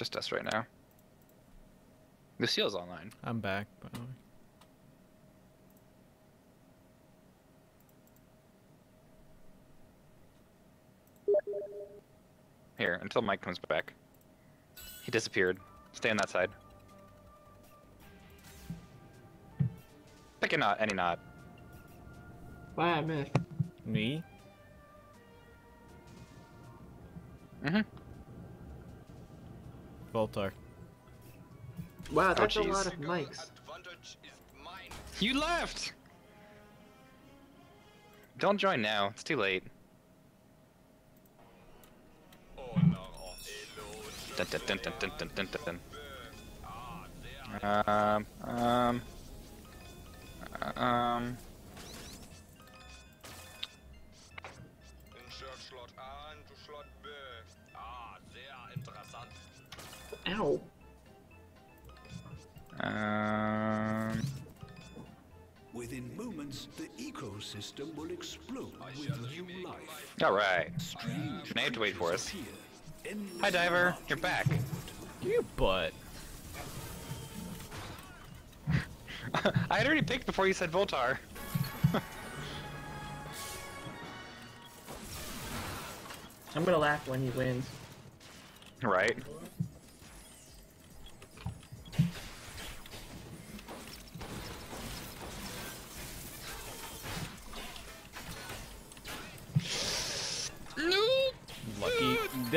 Just us right now. Lucille's online. I'm back, by the way. Here, until Mike comes back. He disappeared. Stay on that side. Pick a naut, any naut. Why I missed? Me? Mm-hmm. Voltar. Wow, that's oh, a lot of mics. You left! Don't join now, it's too late. Dun, dun, dun, um, um, um. um. Ow. um, Within moments, the ecosystem will explode with new life. alright. Strange Now you have to wait for us. creatures appear, endless Hi, Diver. You're back. You butt. I had already picked before you said Voltar. I'm gonna laugh when he wins. Right.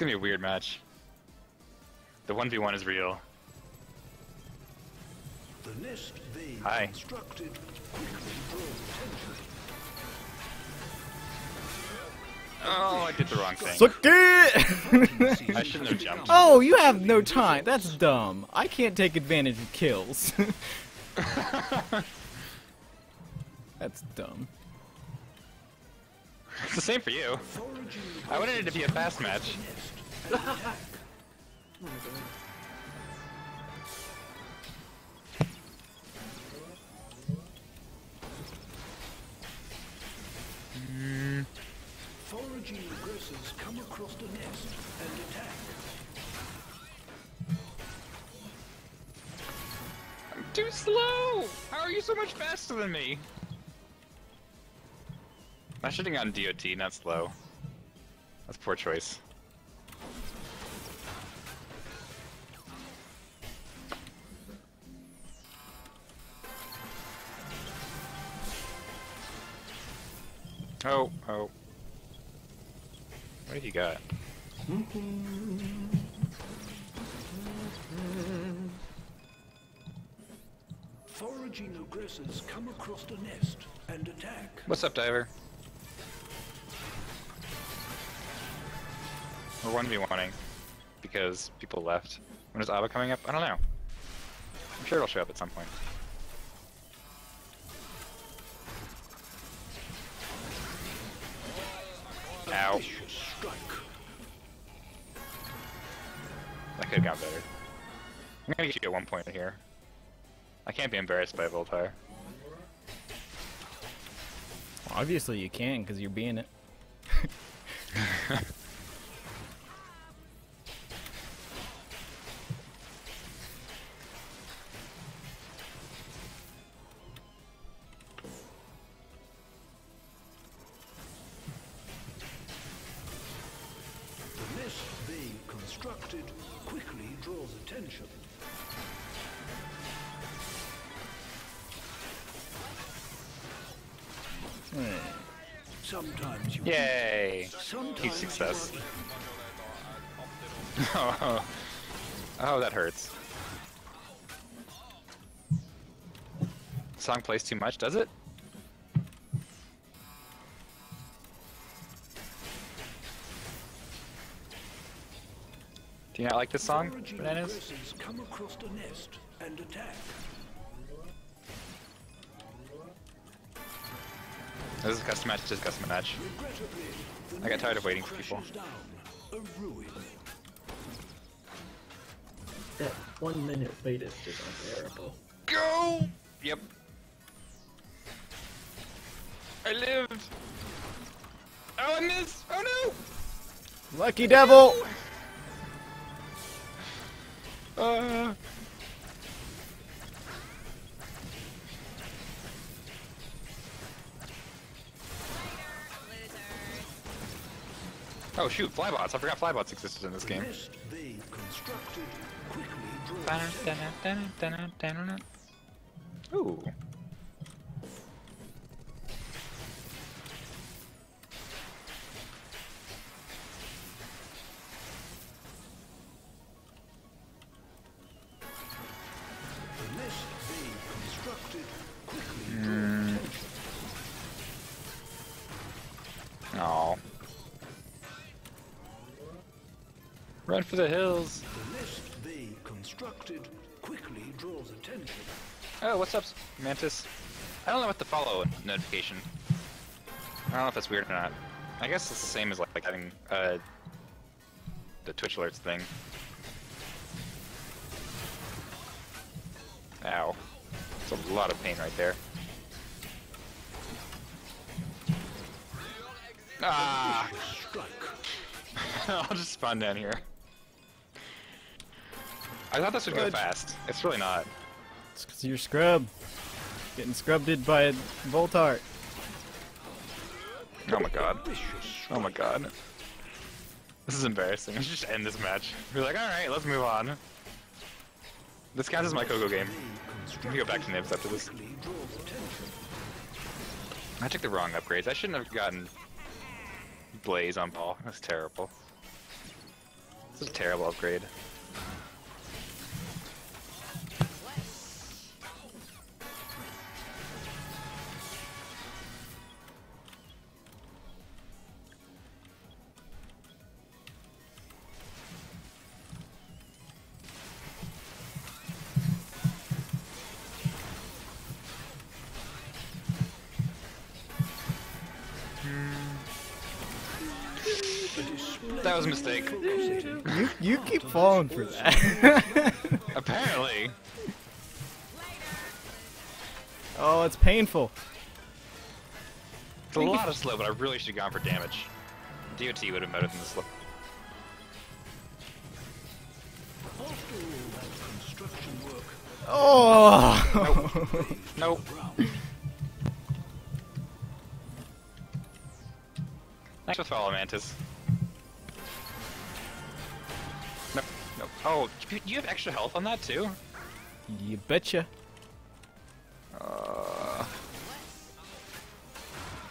This is gonna be a weird match. The 1v1 is real. The nest they Hi. constructed quickly. Oh, I did the wrong thing. Suck it! I shouldn't have jumped. oh, you have no time. That's dumb. I can't take advantage of kills. That's dumb. It's the same for you. I wanted it to be a fast match. Foraging aggressors come across the nest and attack. I'm too slow! How are you so much faster than me? I should have gotten DOT, not slow. That's poor choice. Oh, oh. What have you got? Foraging aggressors come across the nest and attack. What's up, Diver? We're 1v1ing because people left. When is Abba coming up? I don't know. I'm sure it'll show up at some point. Ow. That could have gone better. I'm gonna get you at one point here. I can't be embarrassed by Voltar. Obviously you can, because you're being it. attention. Sometimes you Yay! Sometimes Huge success. oh, oh, that hurts. Song plays too much, does it? Do you not like this song, Bananas? come across the nest and attack. This is a custom match, just a custom match. I got tired of waiting for people. crashes Down. That one minute wait is just unbearable. Go! Yep. I lived! Oh, I missed! Oh no! Lucky devil! Uh. Oh shoot, flybots! I forgot flybots existed in this game. nest they constructed quickly draws attention. Ooh. For the hills. The they constructed quickly draws attention. Oh, what's up, Mantis? I don't know what the follow notification. I don't know if that's weird or not. I guess it's the same as like, like having uh, the Twitch alerts thing. Ow. It's a lot of pain right there. Ah! I'll just spawn down here. I thought this would go fast. It's really not. It's because you're scrub. Getting scrubbed by a Voltar. Oh my god. Oh my god. This is embarrassing. I should just end this match. Be like, alright, let's move on. This counts as my Coco game. Let me go back to Nibbs after this. quickly draws attention. I took the wrong upgrades. I shouldn't have gotten Blaze on Paul. That's terrible. This is a terrible upgrade. Was a mistake. You you keep falling for that. Apparently. oh, it's painful. It's a lot of slow, but I really should have gone for damage. DOT would have been better than the slow. After all that construction work, Oh. Nope. Thanks for the follow, Mantis. Oh, you- you have extra health on that too? you betcha. Uh,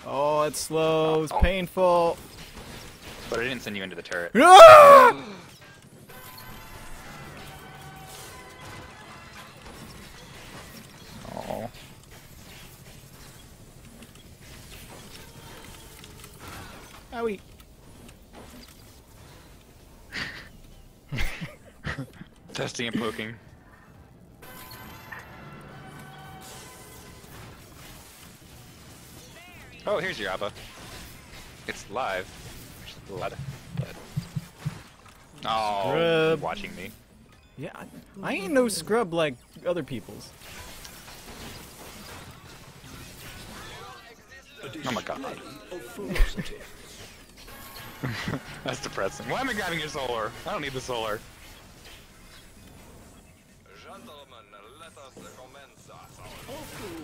Oh, it's slow. It's Oh. painful. but I didn't send you into the turret. Testing and poking. Oh, here's your Abba. It's live. There's a lot of blood. Oh, Scrub. watching me. Yeah, I, I ain't no scrub like other people's. Oh my god. display of ferocity. That's depressing. Why am I grabbing your solar? I don't need the solar.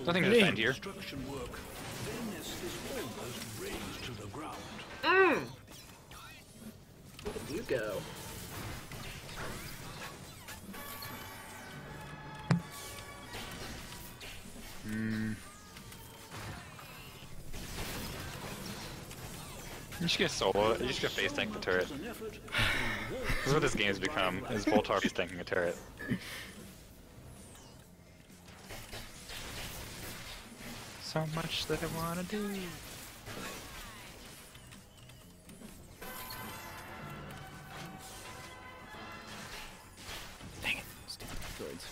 Nothing to Hey. defend here. construction work, their is almost razed to the ground. Mm. Where did you go? You just get solo. You just get face tank the turret. As an effort, This is what this game's become. Is Voltar face tanking a turret. so much that I wanna do. Dang it, stupid droids.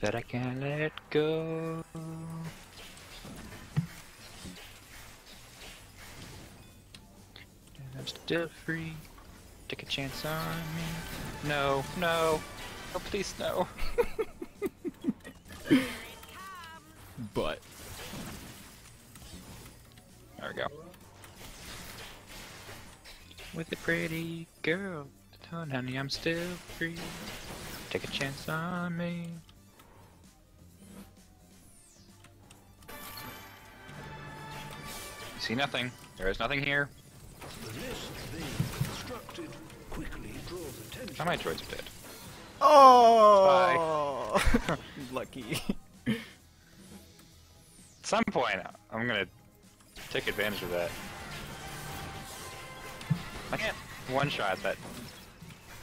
That I can't let go. And I'm still free. Take a chance on me. No, no. Oh, please, no. But There we go. With a pretty girl. Tell honey I'm still free. Take a chance on me. See nothing. There is nothing here. The nest they constructed quickly draws attention. How my droids are dead. oh, lucky. At some point, I'm gonna take advantage of that. I can't one-shot that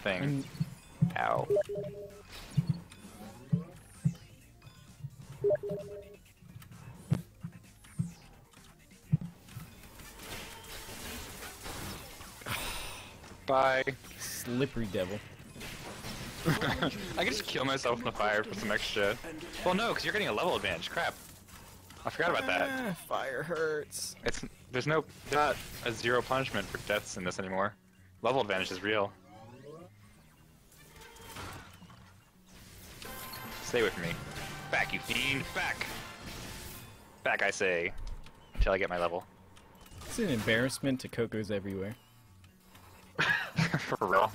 thing. Ow. Bye. Slippery devil. I can just kill myself in the fire for some extra. Well, no, because you're getting a level advantage. Crap. I forgot about that. Ah, fire hurts. It's there's no there's not a zero punishment for deaths in this anymore. Level advantage is real. Stay with me. Back, you fiend! Back! Back, I say. Until I get my level. It's an embarrassment to Coco's everywhere. For real.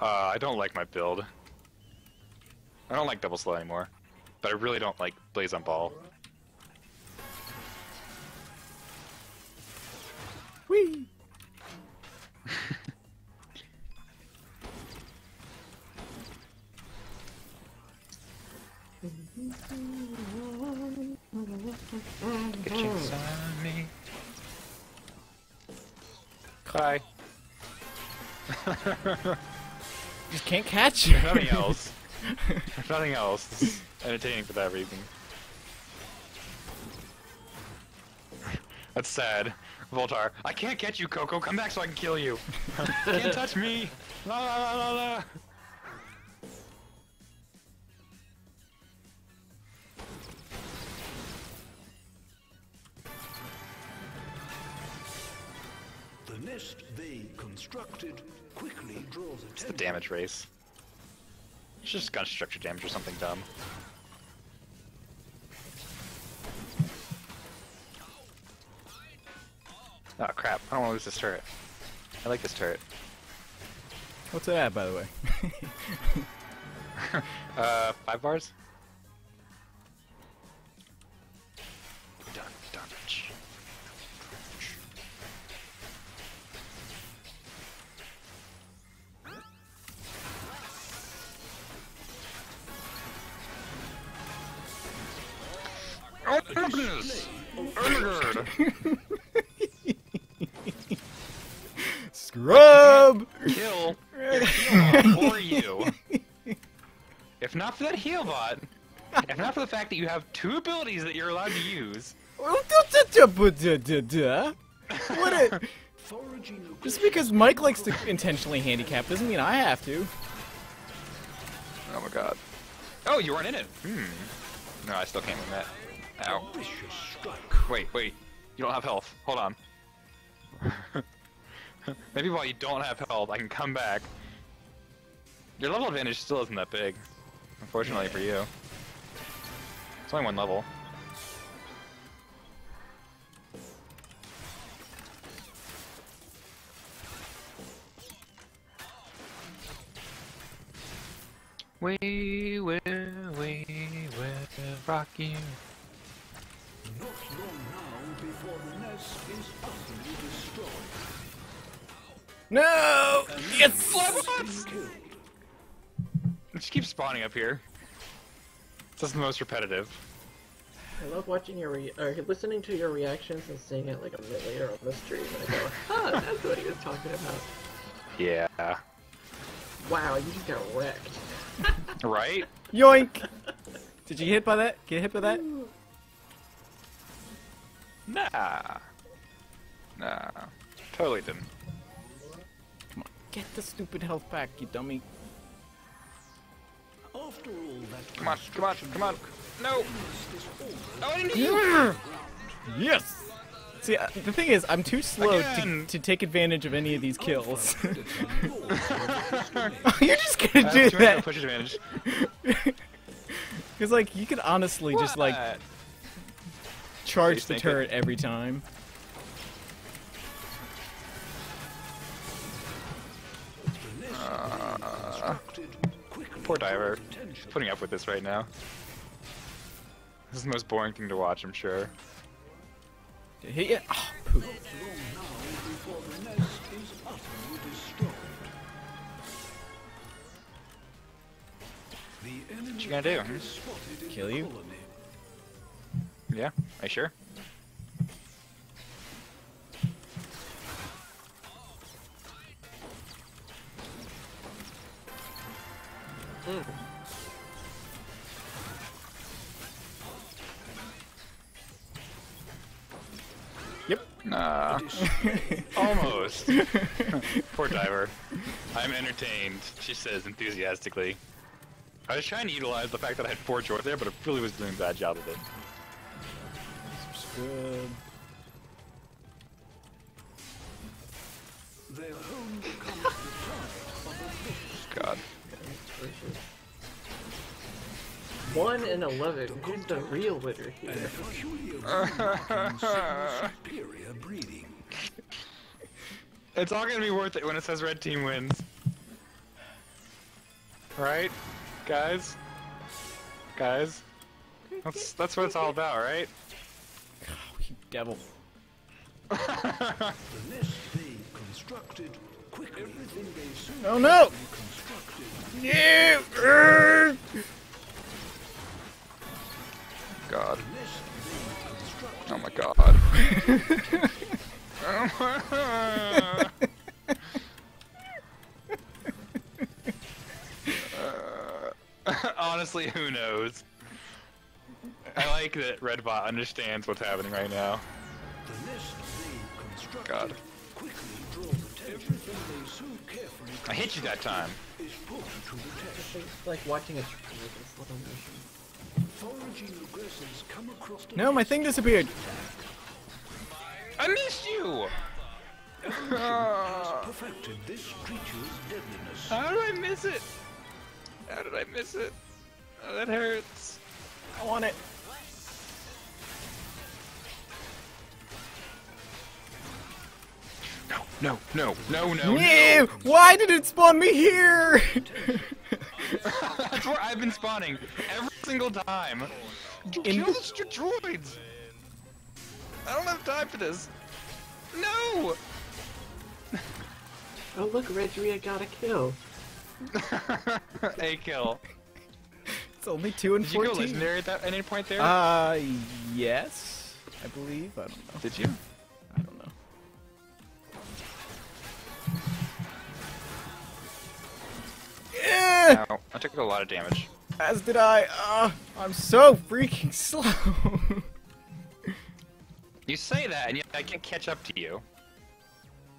Uh, I don't like my build. I don't like double slow anymore. But I really don't like Blaze on Ball. Whee! Get chance on me. Hi. Just can't catch you. Nothing else. Nothing else, this is entertaining for that reason. That's sad. Voltar, I can't get you, Coco. Come back so I can kill you. can't touch me. La la la la la. The nest they constructed quickly draws It's the damage race. It's just gun structure damage or something dumb. Oh crap, I don't want to lose this turret. I like this turret. What's it at, by the way? Uh, five bars? Scrub! Kill your for you. If not for that heal bot, if not for the fact that you have two abilities that you're allowed to use, what a, just because Mike likes to intentionally handicap doesn't mean I have to. Oh my god. Oh, you weren't in it. Hmm. No, I still can't win that. Ow. Wait, wait. You don't have health. Hold on. Maybe while you don't have health, I can come back. Your level advantage still isn't that big. Unfortunately for you. It's only one level. We will, we will rock you. Nest is utterly destroyed. No! Yes! Killed. It just keeps spawning up here. It's just the most repetitive. I love watching your re- or listening to your reactions and seeing it like a minute later on the stream. And I go, huh, that's what he was talking about. Yeah. Wow, you just got wrecked. Right? Yoink! Did you get hit by that? Get hit by that? Nah. Nah. Totally didn't. Come on, get the stupid health back, you dummy. After all that Come on, come on, come on. No. Oh, I didn't you. yes. See, uh, the thing is, I'm too slow to, to take advantage of any of these kills. predator lords of this domain. You're just gonna Uh, do too much of a that push advantage. because, like, you could honestly just like What? Charge the it. turret every time. The nest being constructed quickly Poor diver. putting up with this right now. This is the most boring thing to watch, I'm sure. Did it hit you? Oh, poop. Long now before the nest is utterly destroyed. The enemy you gonna do, hmm? is spotted in Kill you? Yeah, are you sure? Hmm. Yep. Nah, almost. Poor diver. I'm entertained, she says enthusiastically. I was trying to utilize the fact that I had four droids there, but it really was doing a bad job of it. Good. Their home becomes the target of a vicious God. One and eleven. Who's the real winner here? and peculiar breed signals superior breeding. It's all gonna be worth it when it says red team wins. Right? Guys? Guys? That's that's what it's all about, right? Oh, you devil. The nest they constructed quickly everything they soon Oh no! constructed Yeah! God. nest they constructed Oh my god. Uh, honestly, who knows? I like that Redbot understands what's happening right now. the nest God. quickly draws attention everything they so I hit you that time. is to the test It's like watching a trailer in slow motion. foraging aggressors come across the No, my thing disappeared. I missed you! this creature's deadliness How did I miss it? How did I miss it? Oh, that hurts. I want it. No, no, no, no, no, Why did it spawn me here? That's where I've been spawning every single time. In- Kill the st- droids! I don't have time for this. No! Oh look, Redria got a kill. A kill. it's only 2 and Did you go legendary at that any point there? Uh, yes. I believe. I don't know. Did you? Yeah! No, I took a lot of damage. As did I. Uh, I'm so freaking slow. You say that, and yet I can't catch up to you.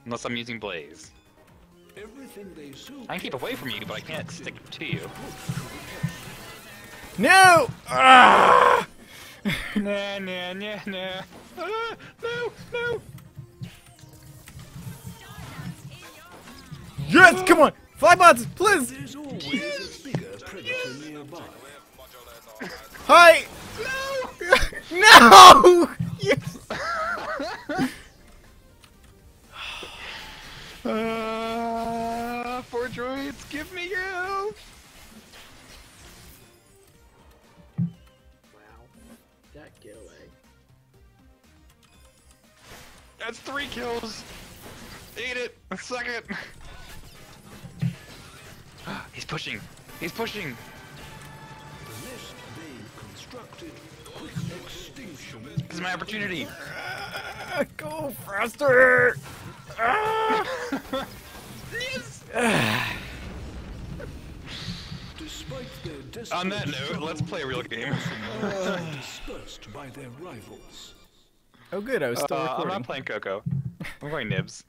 Unless I'm using Blaze. everything they I can keep away from you, but I can't stick to you. no! Ah! nah, nah, nah, nah. Ah, no, no. Yes! Come on! Flybots, please! Hi! No! Yes! Uh, four droids, give me your! Wow. That getaway. That's three kills! Eat it! Suck it! He's pushing! He's pushing! the nest they constructed quick extinction This is my opportunity! Go faster! Yes! despite their On that note, let's play a real game. dispersed by their rivals Oh, good. I was still Uh, I'm not playing Coco. I'm going Nibbs.